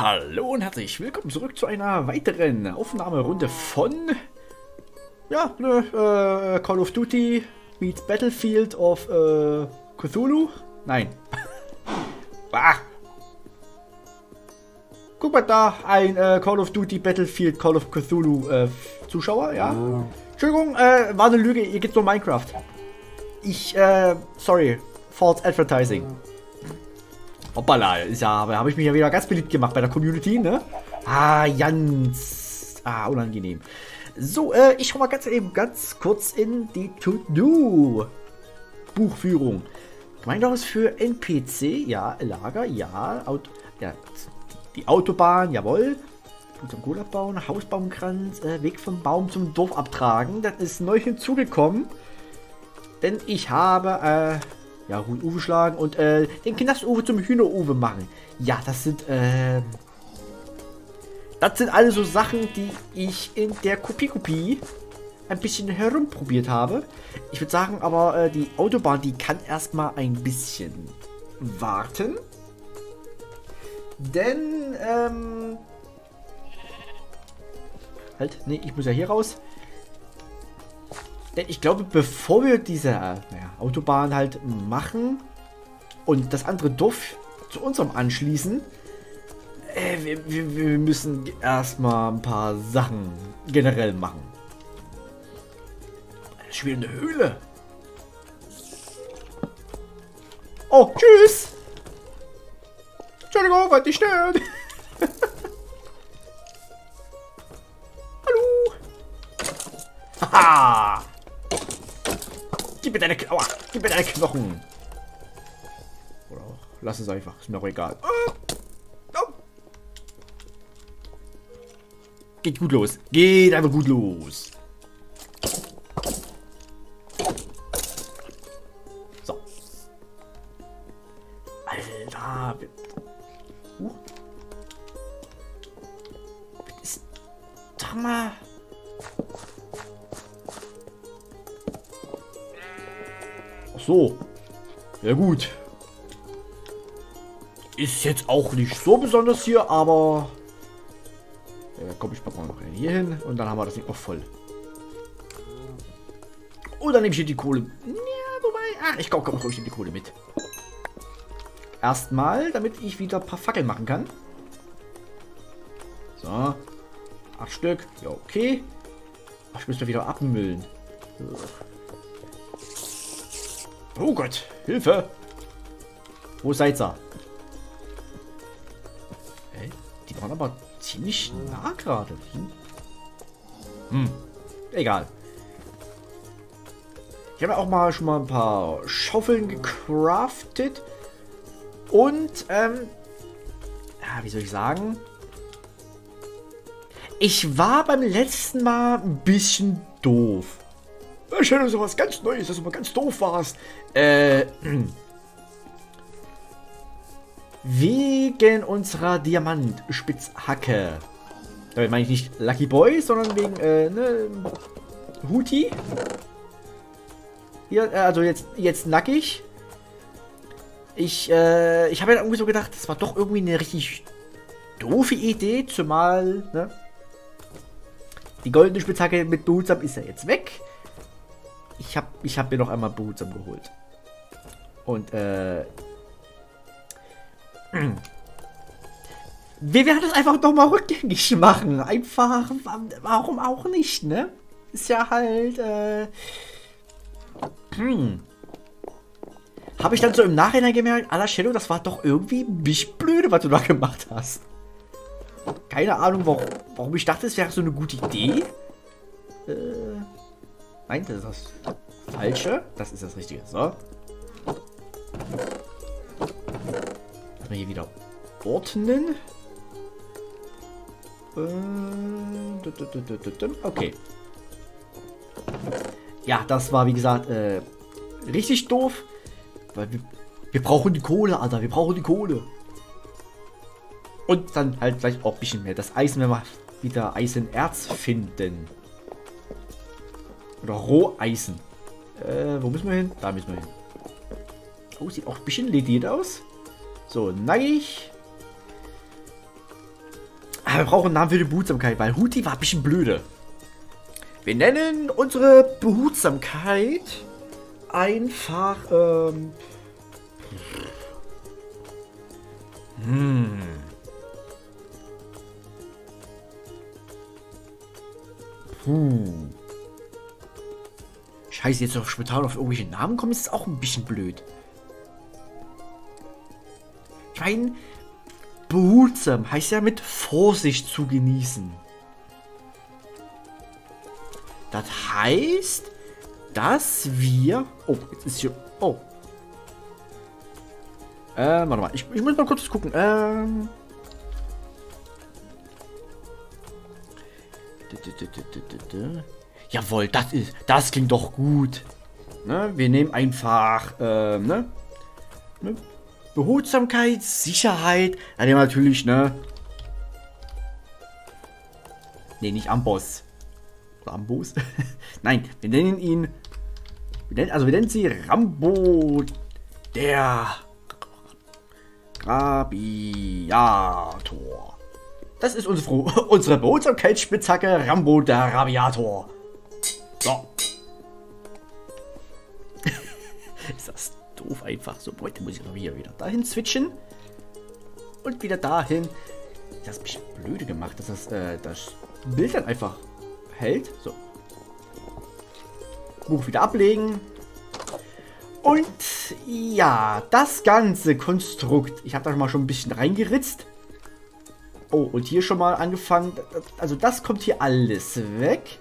Hallo und herzlich willkommen zurück zu einer weiteren Aufnahmerunde von ja, ne, äh, Call of Duty meets Battlefield of äh, Cthulhu. Nein. ah. Guck mal da, ein äh, Call of Duty Battlefield Call of Cthulhu äh, Zuschauer, ja. ja. Entschuldigung, äh, war eine Lüge, ihr geht nur Minecraft. Ich, äh, sorry, false advertising. Hoppala, ist ja, aber habe ich mich ja wieder ganz beliebt gemacht bei der Community, ne? Ah, ganz, ah, unangenehm. So, äh, ich schau mal ganz eben ganz kurz in die To-Do-Buchführung. Gemeindehaus für NPC, ja, Lager, ja, Auto, ja, die Autobahn, jawohl. Zum Cola bauen, Hausbaumkranz, äh, Weg vom Baum zum Dorf abtragen. Das ist neu hinzugekommen. Denn ich habe, äh, ja, Hund Uwe schlagen und, äh, den Knast Uwe zum Hühner Uwe machen. Ja, das sind, äh, das sind alle so Sachen, die ich in der Kopie-Kopie ein bisschen herumprobiert habe. Ich würde sagen, aber äh, die Autobahn, die kann erstmal ein bisschen warten. Denn, ähm... Halt, nee, ich muss ja hier raus. Denn ich glaube, bevor wir diese naja, Autobahn halt machen und das andere Dorf zu unserem anschließen, äh, wir, wir, wir müssen erstmal ein paar Sachen generell machen. Eine Höhle. Oh, tschüss. Entschuldigung, wollte ich stören. Hallo. Haha. Gib mir deine, Aua, gib mir deine Knochen. Oder auch, lass es einfach. Ist mir auch egal. Oh. Geht gut los. Geht einfach gut los. Ja gut. Ist jetzt auch nicht so besonders hier, aber komm, ich packe mal noch hier hin und dann haben wir das Ding auch voll. Oder nehme ich hier die Kohle. Ja, wobei. Ach, ich komm, komm, komm ich die Kohle mit. Erstmal, damit ich wieder ein paar Fackeln machen kann. So. Acht Stück. Ja, okay. Ach, ich muss wieder abmüllen. Oh Gott, Hilfe! Wo seid ihr? Hey, die waren aber ziemlich nah gerade. Hm? hm. Egal. Ich habe auch mal schon mal ein paar Schaufeln gecraftet. Und, ähm, ja, wie soll ich sagen? Ich war beim letzten Mal ein bisschen doof. Schön, dass du was ganz Neues, dass du mal ganz doof warst. Äh, Wegen unserer Diamantspitzhacke. Damit meine ich nicht Lucky Boy, sondern wegen, äh, ne, Huti. Hier, äh, also jetzt, jetzt nackig. Ich, äh, ich habe ja irgendwie so gedacht, das war doch irgendwie eine richtig doofe Idee, zumal, ne? Die goldene Spitzhacke mit Behutsam ist ja jetzt weg. Ich habe ich hab mir noch einmal Behutsam geholt. Und, äh, wir werden das einfach nochmal rückgängig machen. Einfach, warum auch nicht, ne? Ist ja halt, äh... Habe ich dann so im Nachhinein gemerkt, aller Shadow, das war doch irgendwie ein blöde, was du da gemacht hast. Keine Ahnung, warum, warum ich dachte, es wäre so eine gute Idee. Äh, nein, das ist das Falsche. Das ist das Richtige. So erstmal hier wieder ordnen. Äh, okay. Ja, das war wie gesagt äh, richtig doof. Weil wir, wir brauchen die Kohle, Alter. Wir brauchen die Kohle. Und dann halt gleich auch ein bisschen mehr. Das Eisen, wenn wir wieder Eisenerz finden. Oder Roheisen. Äh, wo müssen wir hin? Da müssen wir hin. Oh, sieht auch ein bisschen lediert aus. So, nackig. wir brauchen einen Namen für die Behutsamkeit, weil Huti war ein bisschen blöde. Wir nennen unsere Behutsamkeit einfach, ähm... Hm... Puh. Scheiße, jetzt auf spontan auf irgendwelche Namen kommen, ist auch ein bisschen blöd. Ich meine, behutsam heißt ja mit Vorsicht zu genießen. Das heißt, dass wir... Oh, jetzt ist hier... Oh. Äh, warte mal. Ich, ich muss mal kurz gucken. Ähm... Jawohl, das ist, das klingt doch gut. Ne? Wir nehmen einfach, äh, ne? ne? Behutsamkeit, Sicherheit. Dann nehmen wir natürlich, ne? Ne, nicht Amboss. Oder Ambos. Nein, wir nennen ihn. Wir nennen, also wir nennen sie Rambo der Rabiator. Das ist unsere, unsere Behutsamkeitsspitzhacke Rambo der Rabiator. So. ist das doof einfach. So, heute muss ich noch hier wieder dahin switchen. Und wieder dahin. Das ist ein bisschen blöde gemacht, dass das, äh, das Bild dann einfach hält. So. Buch wieder ablegen. Und ja, das ganze Konstrukt. Ich habe da mal schon ein bisschen reingeritzt. Oh, und hier schon mal angefangen. Also das kommt hier alles weg.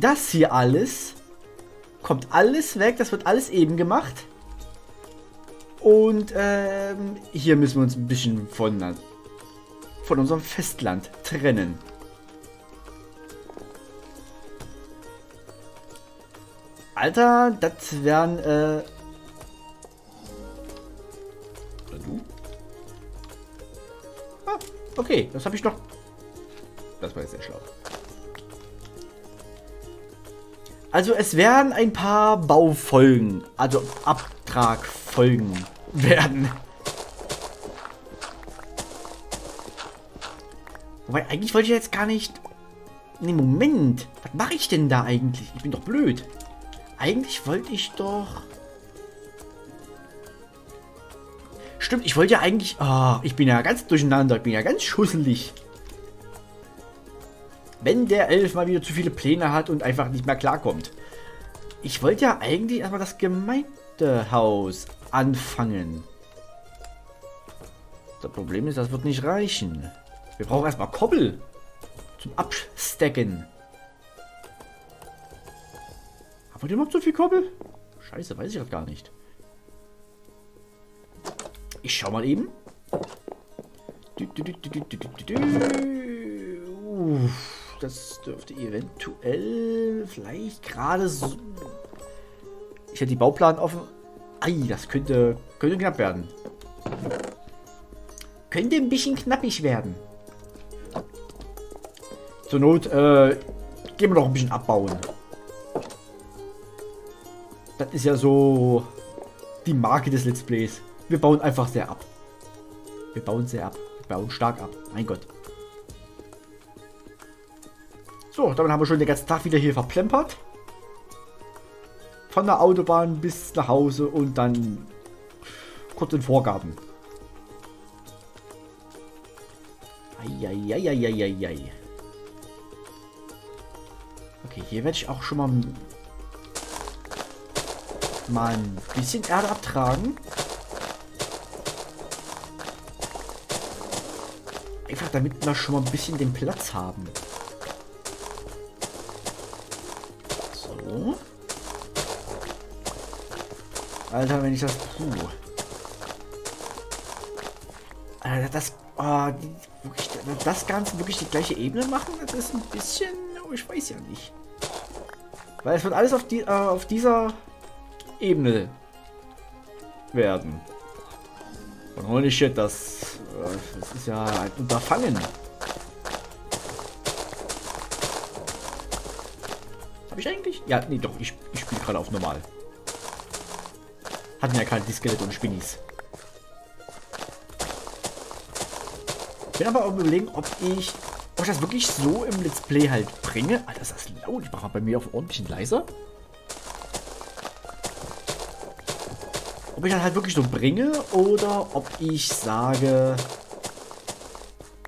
Das hier alles kommt alles weg. Das wird alles eben gemacht. Und ähm, hier müssen wir uns ein bisschen von, von unserem Festland trennen. Alter, das wären äh, Okay, das habe ich noch... Das war jetzt sehr schlau. Also es werden ein paar Baufolgen, also Abtragfolgen werden. Wobei, eigentlich wollte ich jetzt gar nicht... Nee, Moment. Was mache ich denn da eigentlich? Ich bin doch blöd. Eigentlich wollte ich doch... Stimmt, ich wollte ja eigentlich... Oh, ich bin ja ganz durcheinander. Ich bin ja ganz schusselig. Wenn der Elf mal wieder zu viele Pläne hat und einfach nicht mehr klarkommt. Ich wollte ja eigentlich erstmal das Gemeindehaus anfangen. Das Problem ist, das wird nicht reichen. Wir brauchen erstmal Koppel zum Abstecken. Haben wir überhaupt so viel Koppel? Scheiße, weiß ich gar nicht. Ich schau mal eben. Das dürfte eventuell vielleicht gerade so... Ich hätte die Bauplan offen. Ei, das könnte, könnte knapp werden. Könnte ein bisschen knappig werden. Zur Not äh, gehen wir noch ein bisschen abbauen. Das ist ja so die Marke des Let's Plays. Wir bauen einfach sehr ab. Wir bauen sehr ab. Wir bauen stark ab. Mein Gott. So, damit haben wir schon den ganzen Tag wieder hier verplempert. Von der Autobahn bis nach Hause und dann kurz in Vorgaben. Eieieiei. Okay, hier werde ich auch schon mal, mal ein bisschen Erde abtragen. Einfach damit wir schon mal ein bisschen den Platz haben. Alter, wenn ich das... Puh. Alter, das... Oh, wirklich, das Ganze wirklich die gleiche Ebene machen, das ist ein bisschen... Oh, ich weiß ja nicht. Weil es wird alles auf, die, äh, auf dieser Ebene werden. Und holy shit, das das ist ja ein Unterfangen. Habe ich eigentlich? Ja, nee, doch. Ich, ich spiele gerade auf normal. Hatten ja keine Skelette und Spinnis. bin aber auch überlegen, ob ich, ob ich das wirklich so im Let's Play halt bringe. Alter, ist das laut. Ich mache bei mir auf ordentlich leiser. Ob ich das halt wirklich so bringe oder ob ich sage...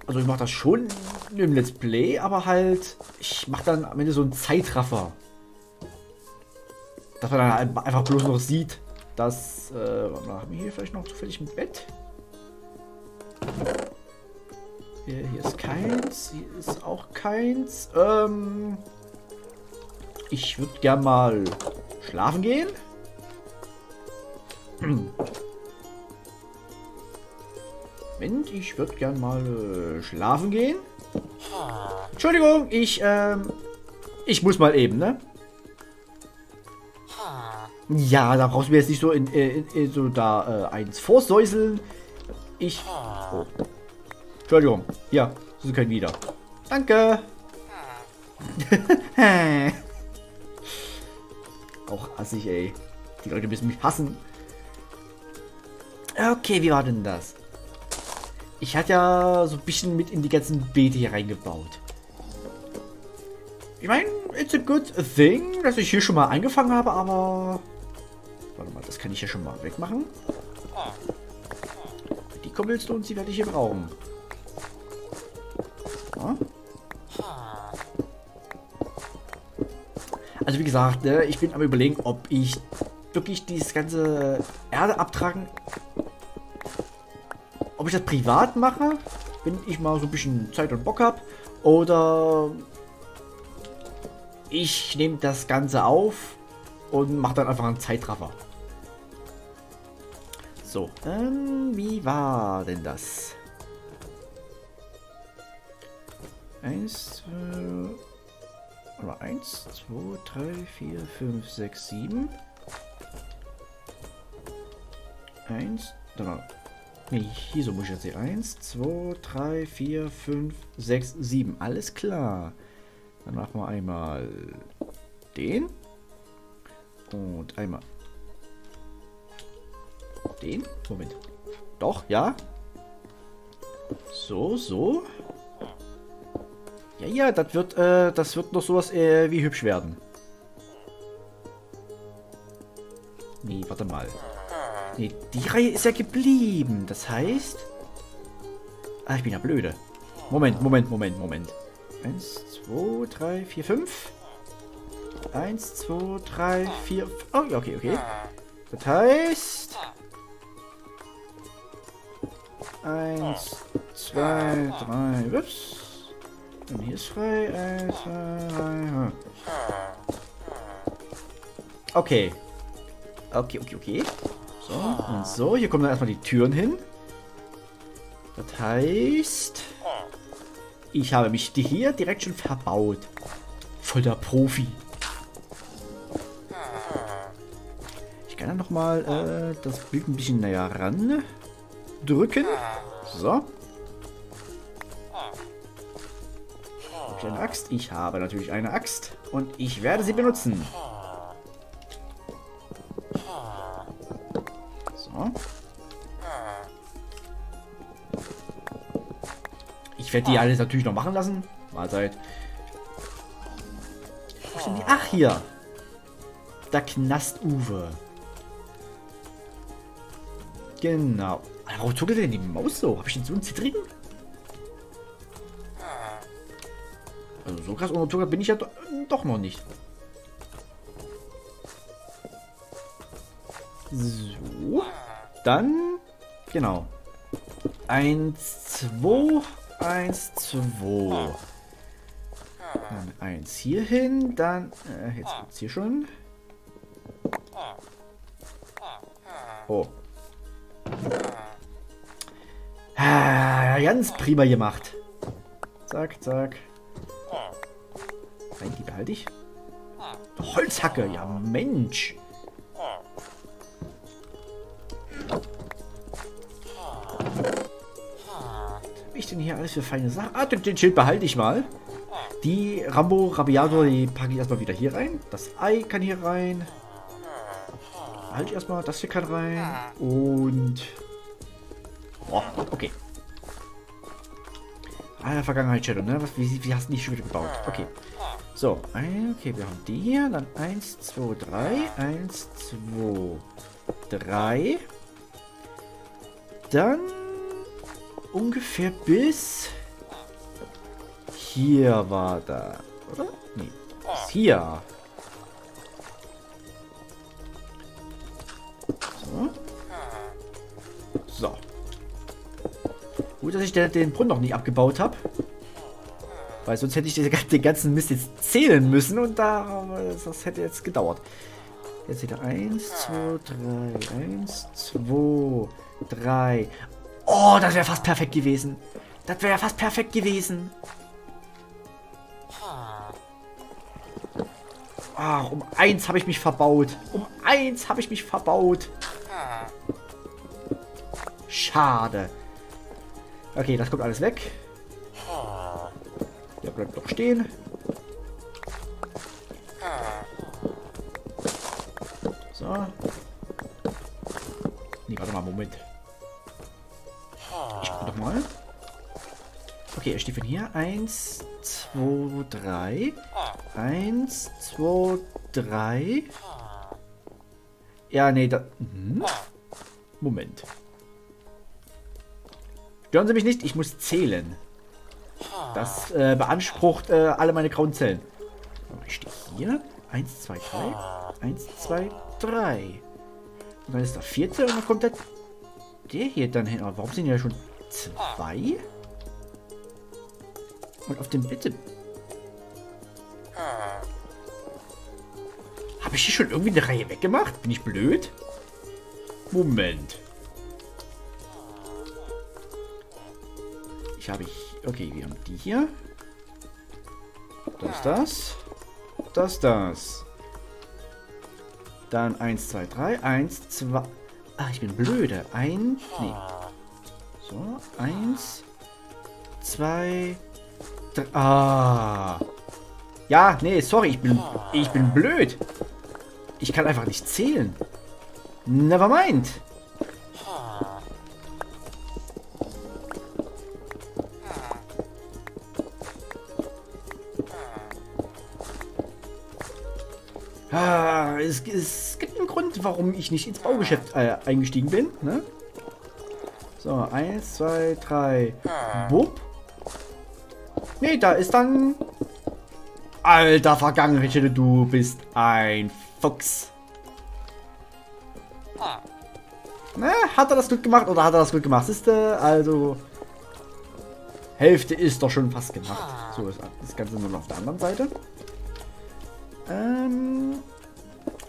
Also ich mache das schon im Let's Play, aber halt... Ich mache dann am Ende so einen Zeitraffer. Dass man dann halt einfach bloß noch sieht, dass... Äh, haben wir hier vielleicht noch zufällig ein Bett? Hier, hier ist keins. Hier ist auch keins. Ähm, ich würde gern mal schlafen gehen. Moment, ich würde gern mal äh, schlafen gehen. Entschuldigung, ich, ähm, ich muss mal eben, ne? Ja, da brauchst du mir jetzt nicht so in, äh, in, in so da äh, eins vorsäuseln. Ich. Entschuldigung. Ja, Sie können wieder. Danke. Auch assig, ey. Die Leute müssen mich hassen. Okay, wie war denn das? Ich hatte ja so ein bisschen mit in die ganzen Beete hier reingebaut. Ich meine, it's a good thing, dass ich hier schon mal angefangen habe, aber... Warte mal, das kann ich ja schon mal wegmachen. Die Cobblestones, die werde ich hier brauchen. Also wie gesagt, ne, ich bin am überlegen, ob ich wirklich dieses ganze Erde abtragen, ob ich das privat mache, wenn ich mal so ein bisschen Zeit und Bock habe, oder ich nehme das Ganze auf und mache dann einfach einen Zeitraffer. So, ähm, wie war denn das? Eins, zwei, oder eins, zwei, drei, vier, fünf, sechs, sieben. Eins, da. Nee, hier so muss ich jetzt sehen. Eins, zwei, drei, vier, fünf, sechs, sieben. Alles klar. Dann machen wir einmal den. Und einmal den? Moment. Doch, ja. So, so. Ja, ja, das wird, äh, das wird noch sowas äh, wie hübsch werden. Nee, warte mal. Nee, die Reihe ist ja geblieben. Das heißt... Ah, ich bin ja blöde. Moment, Moment, Moment, Moment. Eins, zwei, drei, vier, fünf. Eins, zwei, drei, vier... Oh, okay, okay. Das heißt... Eins, zwei, drei, ups. Und hier ist frei. Eins, zwei, drei. Okay. Okay, okay, okay. So, und so. Hier kommen dann erstmal die Türen hin. Das heißt... Ich habe mich hier direkt schon verbaut. Voll der Profi. Ich kann dann nochmal äh, das Bild ein bisschen näher ran drücken. So. Ich eine Axt? Ich habe natürlich eine Axt. Und ich werde sie benutzen. So. Ich werde die alles natürlich noch machen lassen. Mahlzeit. Wo sind die? Ach, hier. Der Knast-Uwe. Genau. Warum zuckelt denn die Maus so? Habe ich denn so einen zittrigen? Also so krass unterzuckert bin ich ja do doch noch nicht. So. Dann, genau. Eins, zwei, eins, zwei. Dann eins hier hin, dann, äh, jetzt gibt's hier schon. Oh. Ganz prima gemacht. Zack, zack. Nein, die behalte ich. Holzhacke, ja Mensch. Was ich denn hier alles für feine Sachen? Ah, den, den Schild behalte ich mal. Die Rambo Rabiato, die packe ich erstmal wieder hier rein. Das Ei kann hier rein. Halt erstmal, das hier kann rein. Und Oh, okay. Ah, Vergangenheit Shadow, ne? Was, wie, wie hast du die schon wieder gebaut? Okay. So, okay, wir haben die hier. Dann 1, 2, 3. 1, 2, 3. Dann ungefähr bis hier war da, oder? Nee, bis hier. So. So. Gut, dass ich den, den Brunnen noch nicht abgebaut habe. Weil sonst hätte ich den ganzen Mist jetzt zählen müssen und da, das hätte jetzt gedauert. Jetzt wieder 1, 2, 3, 1, 2, 3. Oh, das wäre fast perfekt gewesen. Das wäre fast perfekt gewesen. Ach, um eins habe ich mich verbaut. Um eins habe ich mich verbaut. Schade. Okay, das kommt alles weg. Der bleibt doch stehen. So. Nee, warte mal, Moment. Ich guck doch mal. Okay, er steht von hier. Eins, zwei, drei. Eins, zwei, drei. Ja, nee, da... Hm? Moment. Stören Sie mich nicht, ich muss zählen. Das äh, beansprucht äh, alle meine grauen Zellen. Ich stehe hier. Eins, zwei, drei. Eins, zwei, drei. Und dann ist der vierte und dann kommt der, der hier dann hin. Aber warum sind ja schon zwei? Und auf dem Bitte. Habe ich hier schon irgendwie eine Reihe weggemacht? Bin ich blöd? Moment. Habe ich. Okay, wir haben die hier. Das, das. Das, das. Dann 1, 2, 3. 1, 2. Ah, ich bin blöde. 1. Nee. So, 1, 2, 3. Ah. Ja, nee, sorry, ich bin, ich bin blöd. Ich kann einfach nicht zählen. Never es, gibt einen Grund, warum ich nicht ins Baugeschäft äh, eingestiegen bin. Ne? So, eins, zwei, drei. Wupp. Nee, da ist dann... Alter Vergangenheit, du bist ein Fuchs. Na, hat er das gut gemacht oder hat er das gut gemacht? Siehste, also... Hälfte ist doch schon fast gemacht. So ist das Ganze nur noch auf der anderen Seite. Ähm...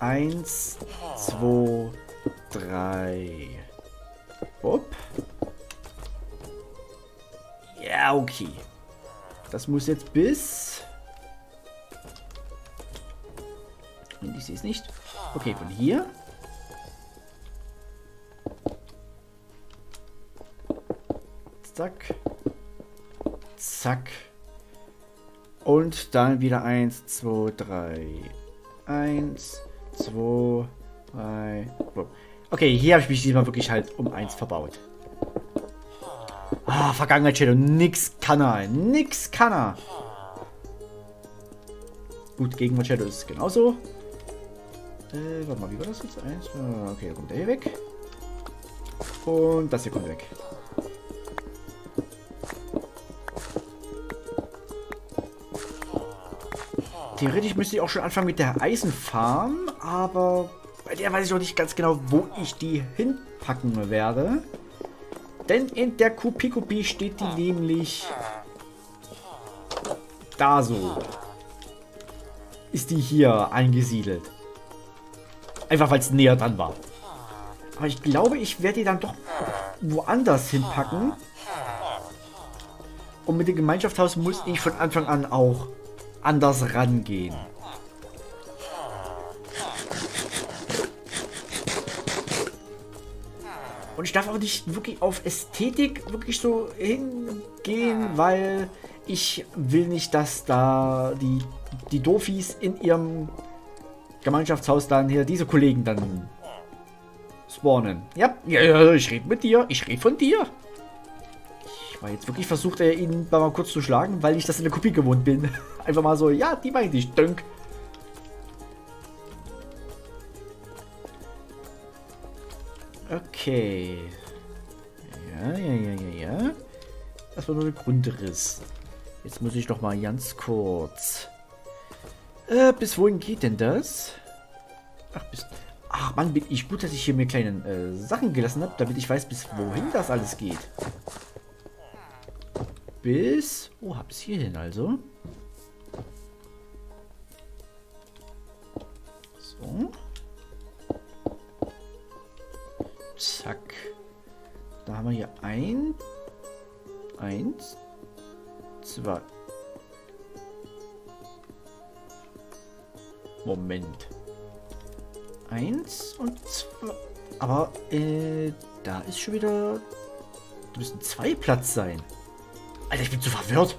Eins, zwei, drei. Hopp. Ja, okay. Das muss jetzt bis... Und ich sehe es nicht. Okay, von hier. Zack. Zack. Und dann wieder 1, 2, 3. 1, 2, 3. Okay, hier habe ich mich diesmal wirklich halt um 1 verbaut. Ah, Vergangenheit Shadow. Nix kann er. Nix kann er. Gut, Gegenwart Shadow ist genauso. Äh, warte mal, wie war das jetzt? Eins, okay, da kommt der hier weg. Und das hier kommt weg. Theoretisch müsste ich auch schon anfangen mit der Eisenfarm, aber bei der weiß ich noch nicht ganz genau, wo ich die hinpacken werde. Denn in der Kupikupi steht die nämlich da so. Ist die hier eingesiedelt. Einfach weil es näher dran war. Aber ich glaube, ich werde die dann doch woanders hinpacken. Und mit dem Gemeinschaftshaus muss ich von Anfang an auch anders rangehen. Und ich darf auch nicht wirklich auf Ästhetik wirklich so hingehen, weil ich will nicht, dass da die, die Dofis in ihrem Gemeinschaftshaus dann hier diese Kollegen dann spawnen. Ja, ja, ja ich rede mit dir. Ich rede von dir. War jetzt wirklich versucht, äh, ihn mal kurz zu schlagen, weil ich das in der Kopie gewohnt bin. Einfach mal so, ja, die meinte ich, dunk. Okay. Ja, ja, ja, ja, ja. Das war nur der Grundriss. Jetzt muss ich noch mal ganz kurz. Äh, bis wohin geht denn das? Ach, bis... Ach Mann, bin ich gut, dass ich hier mir kleine äh, Sachen gelassen habe, damit ich weiß, bis wohin das alles geht. Bis... Oh, bis hierhin also. So. Zack. Da haben wir hier ein... Eins. Zwei. Moment. Eins und zwei. Aber, äh, da ist schon wieder... Da müssen zwei Platz sein. Alter, ich bin zu verwirrt.